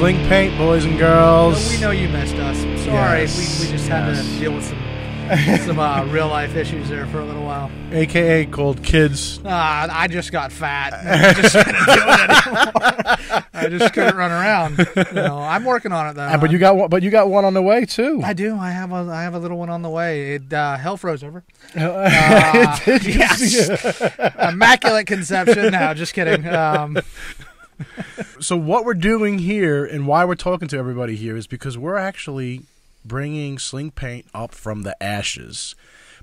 Sling Paint, boys and girls. We know you missed us. Sorry, Yes, we, we just had yes. to deal with some some uh, real life issues there for a little while. AKA called Kids. Uh, I just got fat. I just couldn't do it anymore. I just couldn't run around. You know, I'm working on it though. But you got one, but you got one on the way too. I do. I have a I have a little one on the way. It uh, hell froze over. Uh, yes. Immaculate conception. No, just kidding. Um, so what we're doing here and why we're talking to everybody here is because we're actually bringing Sling Paint up from the ashes.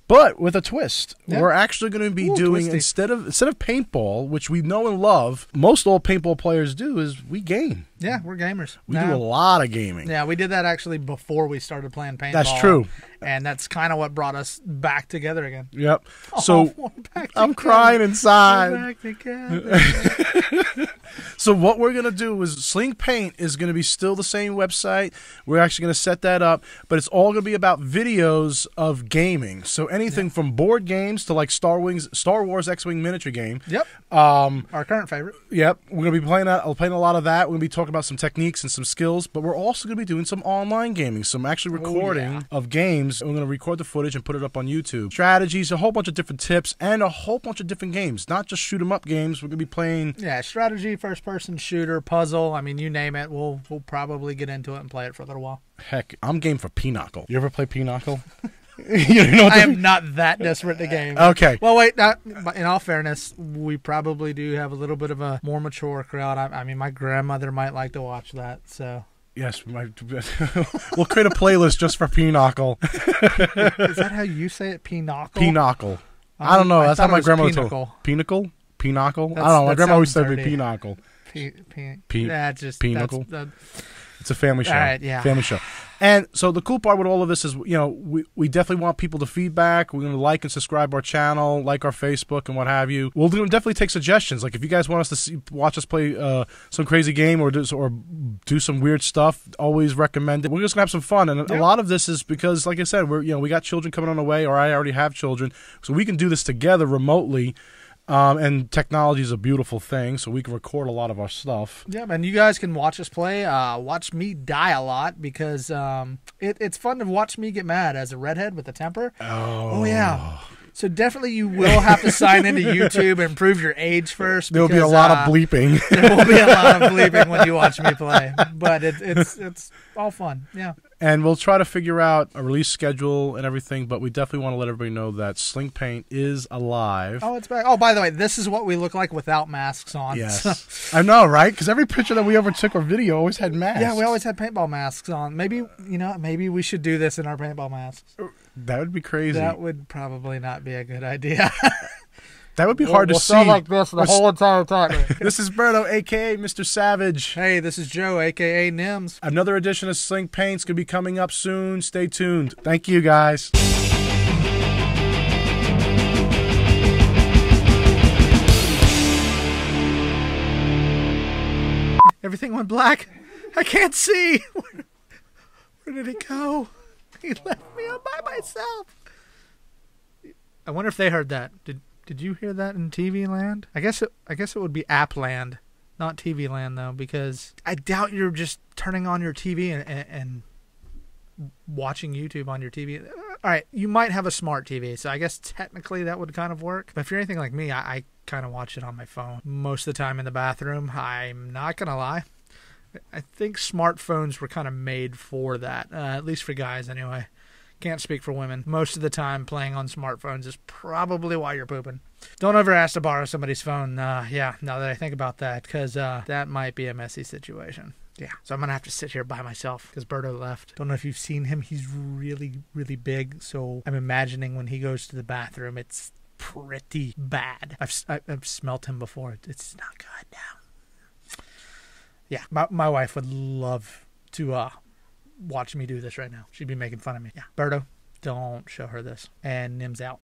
But with a twist, Yeah. we're actually going to be Ooh, doing twisty. instead of instead of paintball, which we know and love. Most old paintball players do is we game. yeah, we're gamers. We No. do a lot of gaming. Yeah, we did that actually before we started playing paintball. That's true. and that's kind of what brought us back together again. Yep. Oh, so Oh, back I'm together. crying We're inside. back together. So what we're gonna do is Sling Paint is gonna be still the same website. We're actually gonna set that up, but it's all gonna be about videos of gaming. So anything from board games to like Star Wings, Star Wars X-wing miniature game. yep, Um, our current favorite. yep, we're gonna be playing that. I'll playing a lot of that. We're gonna be talking about some techniques and some skills, but we're also gonna be doing some online gaming. Some actually recording yeah. of games. We're gonna record the footage and put it up on YouTube. Strategies, a whole bunch of different tips, and a whole bunch of different games. Not just shoot 'em up games. We're gonna be playing Yeah, strategy, first person shooter, puzzle. I mean, you name it. We'll we'll probably get into it and play it for a little while. Heck, I'm game for Pinochle. You ever play Pinochle? you know what I am not that desperate to game. Okay. Well, wait. Now, but in all fairness, we probably do have a little bit of a more mature crowd. I, I mean, my grandmother might like to watch that. So, Yes, we might, we'll create a playlist just for Pinochle. is that how you say it? Pinochle. Pinochle. I don't um, know. I That's how my grandmother pinnacle. told. Pinnacle. Pinochle. I don't know. My grandma always said dirty. Pinochle. P, P, it's just Pinnacle? That's, that, It's a family show. All right, yeah. Family show. And so the cool part with all of this is, you know, we, we definitely want people to feedback. We're going to like and subscribe our channel, like our Facebook and what have you. We'll do, definitely take suggestions. Like if you guys want us to see, watch us play uh, some crazy game or do, or do some weird stuff, always recommend it. We're just going to have some fun. And a lot of this is because, like I said, we're, you know, we got children coming on the way or I already have children. So we can do this together remotely. Um, and technology is a beautiful thing, so we can record a lot of our stuff. Yeah, and you guys can watch us play. Uh, watch me die a lot because um, it, it's fun to watch me get mad as a redhead with a temper. Oh, Oh yeah. So definitely you will have to sign into YouTube and prove your age first. There'll be a lot uh, of bleeping. there will be a lot of bleeping when you watch me play, but it, it's it's all fun. Yeah. And we'll try to figure out a release schedule and everything. But we definitely want to let everybody know that Sling Paint is alive. Oh, it's back. Oh, by the way, this is what we look like without masks on. Yes, I know, right? Because every picture that we ever took or video always had masks. yeah, we always had paintball masks on. Maybe you know, maybe we should do this in our paintball masks. that would be crazy. That would probably not be a good idea. That would be hard we'll to see. like this the We're whole entire time. this is Berto, aka Mr. Savage. hey, this is Joe, aka Nymz. Another edition of Sling Paint's gonna be coming up soon. Stay tuned. Thank you, guys. Everything went black. I can't see. Where, where did he go? He left me all by myself. I wonder if they heard that. Did Did you hear that in TV land? I guess it. I guess it would be app land, not TV land though, because I doubt you're just turning on your TV and, and, and watching YouTube on your TV. All right, you might have a smart TV, so I guess technically that would kind of work. But if you're anything like me, I, I kind of watch it on my phone most of the time in the bathroom. I'm not gonna lie. I think smartphones were kind of made for that, uh, at least for guys anyway. Can't speak for women. Most of the time, playing on smartphones is probably why you're pooping. Don't ever ask to borrow somebody's phone. Uh, yeah, now that I think about that, because uh, that might be a messy situation. Yeah, so I'm gonna have to sit here by myself because Berto left. Don't know if you've seen him. He's really, really big. So I'm imagining when he goes to the bathroom, it's pretty bad. I've I- I've smelt him before. It's not good now. Yeah, my my wife would love to uh watch me do this right now. She'd be making fun of me. Yeah, Berto, don't show her this. And Nymz out.